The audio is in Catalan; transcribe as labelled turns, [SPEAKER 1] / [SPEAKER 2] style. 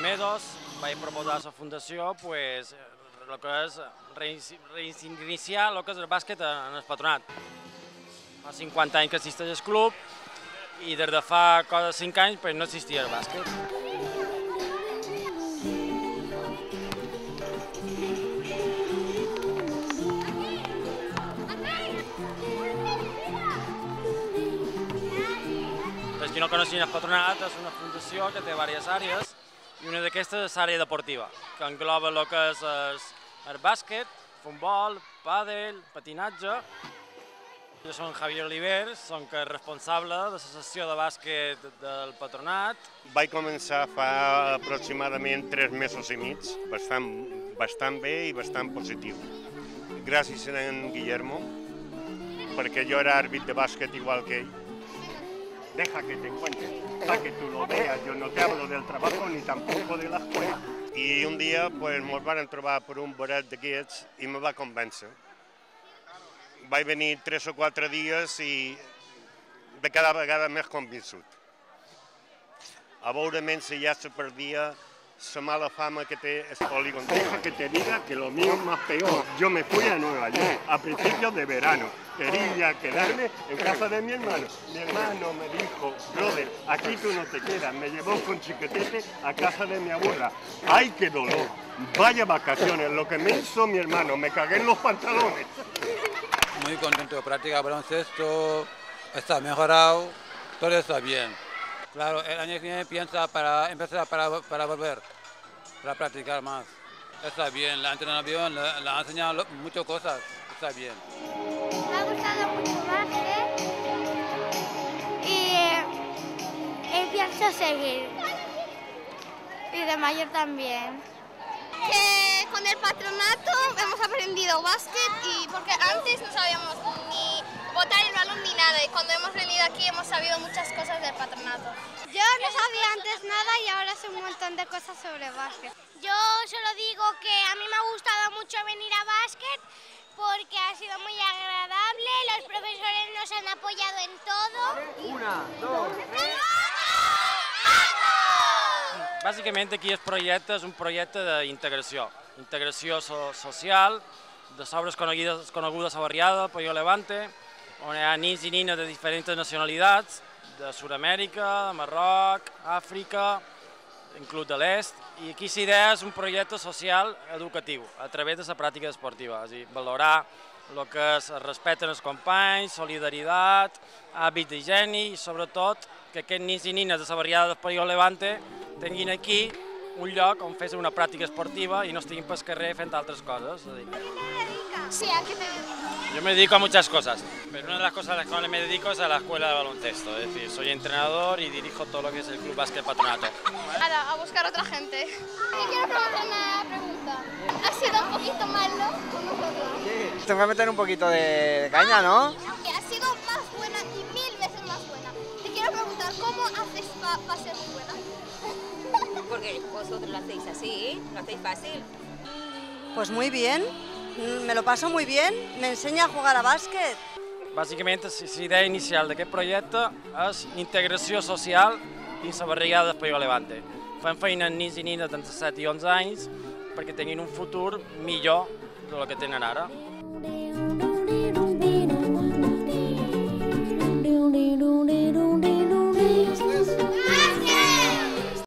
[SPEAKER 1] mesos vaig proposar a la fundació pues, el que és reiniciar el que és el bàsquet en el patronat. Fa 50 anys que existeix el club i des de fa cosa 5 anys pues, no existia el bàsquet. No coneixin el patronat, és una fundació que té diverses àrees i una d'aquestes és l'àrea deportiva, que engloba el que és el, bàsquet, futbol, pàdel, patinatge. Jo soc Javier Oliver, soc el responsable de la secció de bàsquet del patronat.
[SPEAKER 2] Vaig començar fa aproximadament tres mesos i mig, bastant, bastant bé i bastant positiu. Gràcies a en Guillermo, perquè jo era àrbit de bàsquet igual que ell,
[SPEAKER 3] deja que te cuente, para que tú lo veas. Yo no te hablo del trabajo ni tampoco de la escuela.
[SPEAKER 2] I un dia pues, mos van trobar per un baret d'aquests i me va convèncer. Vaig venir tres o quatre dies i de cada vegada més convençut. A veure menys si ja se perdia mala fama que el polígon.
[SPEAKER 3] Deja que te diga que lo mío es más peor. Yo me fui a Nueva York a principios de verano. Quería quedarme en casa de mi hermano. Mi hermano me dijo, brother, aquí tú no te quedas. Me llevó con chiquetete a casa de mi abuela. ¡Ay, qué dolor! Vaya vacaciones, lo que me hizo mi hermano, me cagué en los pantalones.
[SPEAKER 4] Muy contento de practicar baloncesto, está mejorado, todo está bien. Claro, el año que viene piensa para empezar para, para volver, para practicar más. Está bien, la entrenador le, le ha enseñado muchas cosas, está bien.
[SPEAKER 5] Me ha gustado mucho básquet y eh, pienso seguir. Y de mayor también.
[SPEAKER 6] Que con el patronato hemos aprendido básquet y porque antes no sabíamos ni botar el balón ni nada y cuando hemos venido aquí hemos sabido muchas cosas del patronato.
[SPEAKER 5] Yo no sabía antes nada y ahora sé un montón de cosas sobre básquet. Yo solo digo que a mí me ha gustado mucho venir a básquet porque ha sido muy agradable, los profesores nos han apoyado en todo.
[SPEAKER 3] Una, dos, tres.
[SPEAKER 1] Bàsicament aquí el projecte és un projecte d'integració, integració so social, de sobres conegudes, conegudes a Barriada, Pollo Levante, on hi ha nins i nines de diferents nacionalitats, de Sud-amèrica, de Marroc, Àfrica, inclús de l'est, i aquí l'idea és un projecte social educatiu a través de la pràctica esportiva, és a dir, valorar el que és el respecte als companys, solidaritat, hàbits d'higiene i sobretot que aquests nins i nines de la barriada del Pollo Levante tinguin aquí un lloc on fer una pràctica esportiva i no estiguin pel carrer fent altres coses. És a dir,
[SPEAKER 6] Sí, ¿a qué te dedicas?
[SPEAKER 1] yo me dedico a muchas cosas, pero una de las cosas a las cuales me dedico es a la escuela de baloncesto, es decir, soy entrenador y dirijo todo lo que es el Club Básquet Patronato.
[SPEAKER 6] Ahora, a buscar otra gente. Y quiero preguntar una pregunta. ¿Ha sido un poquito malo con nosotros?
[SPEAKER 7] Tengo que meter un poquito de, caña, ¿no?
[SPEAKER 6] Que ha sido más buena y mil veces más buena. Te quiero preguntar, ¿cómo haces para ser muy buena?
[SPEAKER 8] Porque vosotros lo hacéis así, lo hacéis fácil.
[SPEAKER 9] Pues muy bien, mm, me lo paso muy bien, me enseña a jugar a básquet.
[SPEAKER 1] Bàsicament, la idea inicial d'aquest projecte és integració social dins la barriada d'Espanyol Levante. Fem feina amb nins i nines d'entre 7 i 11 anys perquè tinguin un futur millor del que tenen ara.